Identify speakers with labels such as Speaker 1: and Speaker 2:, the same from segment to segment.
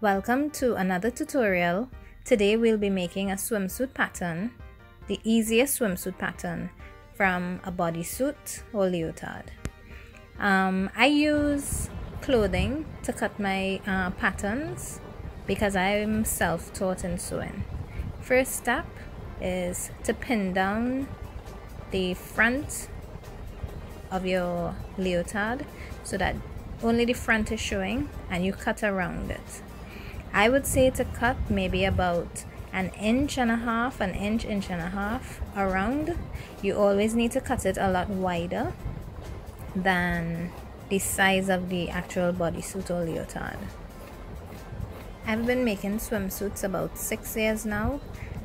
Speaker 1: Welcome to another tutorial. Today we'll be making a swimsuit pattern, the easiest swimsuit pattern from a bodysuit or leotard. Um, I use clothing to cut my uh, patterns because I'm self-taught in sewing. First step is to pin down the front of your leotard so that only the front is showing and you cut around it I would say to cut maybe about an inch and a half an inch inch and a half around. You always need to cut it a lot wider than the size of the actual bodysuit or leotard. I've been making swimsuits about six years now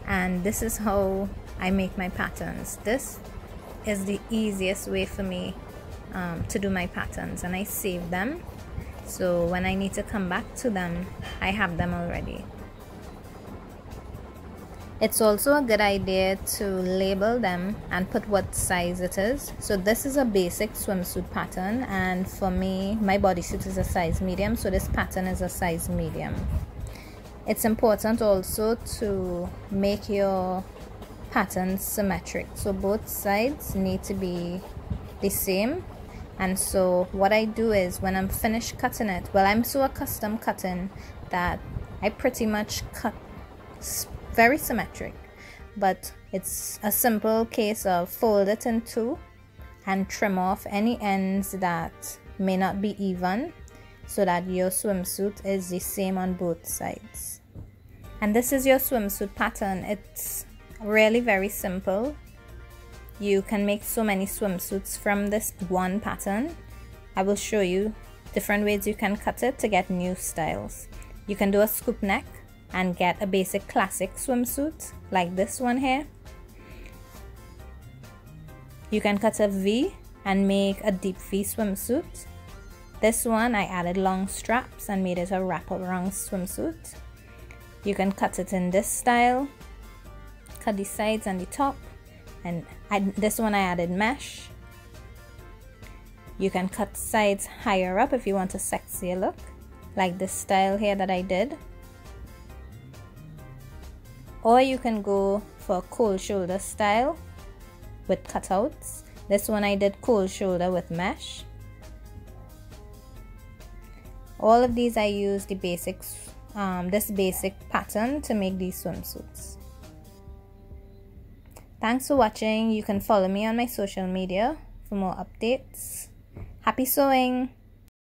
Speaker 1: and this is how I make my patterns. This is the easiest way for me um, to do my patterns and I save them so when I need to come back to them I have them already. It's also a good idea to label them and put what size it is. So this is a basic swimsuit pattern and for me my bodysuit is a size medium so this pattern is a size medium. It's important also to make your pattern symmetric. So both sides need to be the same and so what I do is when I'm finished cutting it well I'm so accustomed cutting that I pretty much cut very symmetric. But it's a simple case of fold it in two and trim off any ends that may not be even so that your swimsuit is the same on both sides. And this is your swimsuit pattern. It's really very simple you can make so many swimsuits from this one pattern. I will show you different ways you can cut it to get new styles. You can do a scoop neck and get a basic classic swimsuit like this one here. You can cut a V and make a deep V swimsuit. This one I added long straps and made it a wrap-around swimsuit. You can cut it in this style, cut the sides and the top and I, this one I added mesh. You can cut sides higher up if you want a sexier look like this style here that I did. Or you can go for a cold shoulder style with cutouts. This one I did cold shoulder with mesh. All of these I use the basics um, this basic pattern to make these swimsuits Thanks for watching. You can follow me on my social media for more updates. Happy sewing!